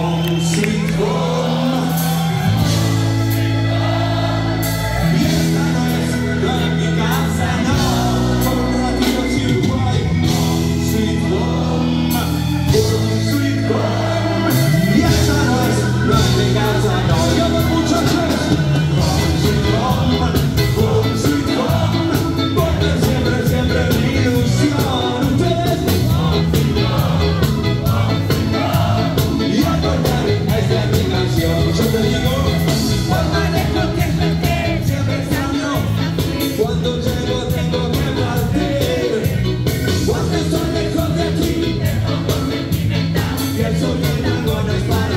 como. Soltando los